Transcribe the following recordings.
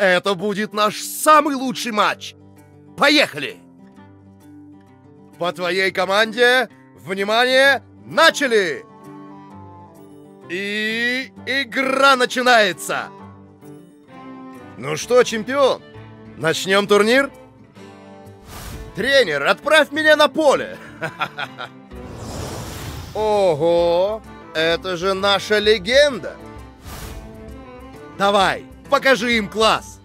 Это будет наш самый лучший матч! Поехали! По твоей команде, внимание, начали! И игра начинается! Ну что, чемпион, начнем турнир? Тренер, отправь меня на поле! Ого, это же наша легенда! Давай, покажи им класс!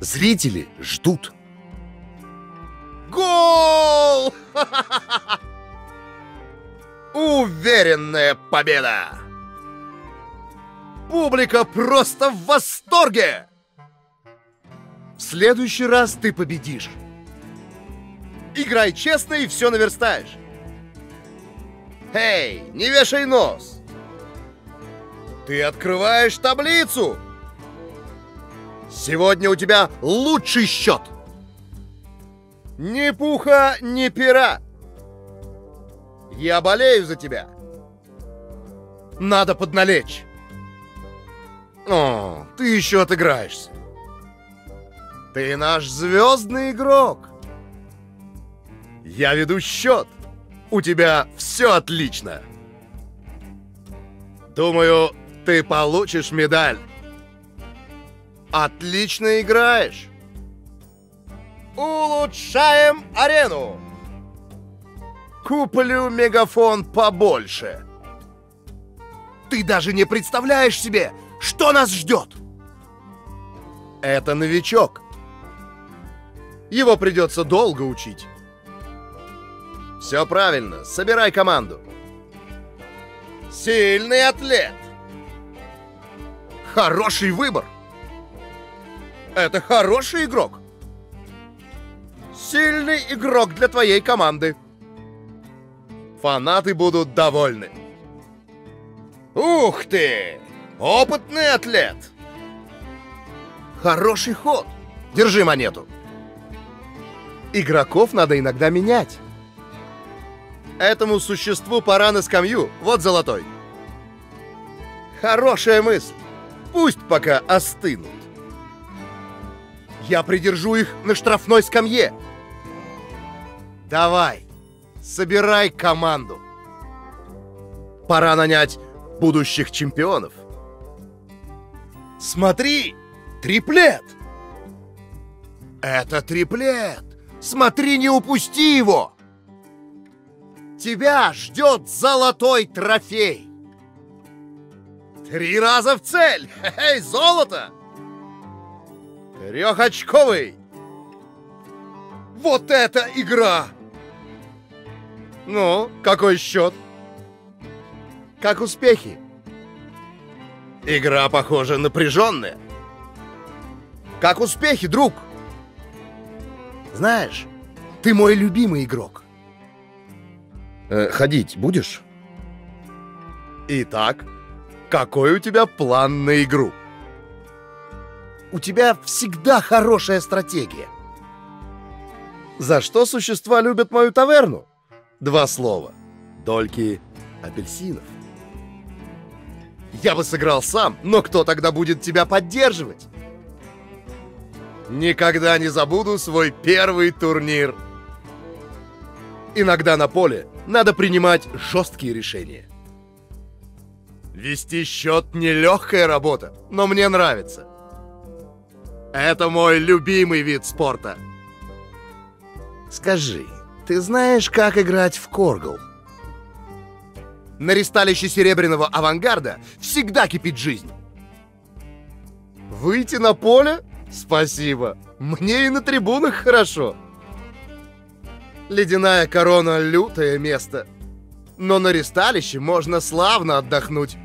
Зрители ждут. Гол! Уверенная победа! Публика просто в восторге! В следующий раз ты победишь. Играй честно и все наверстаешь. Эй, не вешай нос! Ты открываешь таблицу! Сегодня у тебя лучший счет! Ни пуха, ни пера! Я болею за тебя! Надо подналечь! О, ты еще отыграешься! Ты наш звездный игрок! Я веду счет! У тебя все отлично! Думаю, ты получишь медаль. Отлично играешь. Улучшаем арену. Куплю мегафон побольше. Ты даже не представляешь себе, что нас ждет. Это новичок. Его придется долго учить. Все правильно, собирай команду. Сильный атлет. Хороший выбор. Это хороший игрок. Сильный игрок для твоей команды. Фанаты будут довольны. Ух ты! Опытный атлет. Хороший ход. Держи монету. Игроков надо иногда менять. Этому существу пора на скамью. Вот золотой. Хорошая мысль. Пусть пока остынут. Я придержу их на штрафной скамье. Давай, собирай команду. Пора нанять будущих чемпионов. Смотри, триплет. Это триплет. Смотри, не упусти его. Тебя ждет золотой трофей. Три раза в цель! Эй, золото! Трехочковый! Вот это игра! Ну, какой счет? Как успехи? Игра, похоже, напряженная. Как успехи, друг? Знаешь, ты мой любимый игрок. Э, ходить будешь? Итак, какой у тебя план на игру? У тебя всегда хорошая стратегия. За что существа любят мою таверну? Два слова. Дольки апельсинов. Я бы сыграл сам, но кто тогда будет тебя поддерживать? Никогда не забуду свой первый турнир. Иногда на поле надо принимать жесткие решения. Вести счет нелегкая работа, но мне нравится. Это мой любимый вид спорта. Скажи, ты знаешь, как играть в коргл? На ресталище Серебряного Авангарда всегда кипит жизнь. Выйти на поле? Спасибо. Мне и на трибунах хорошо. Ледяная корона — лютое место. Но на ресталище можно славно отдохнуть.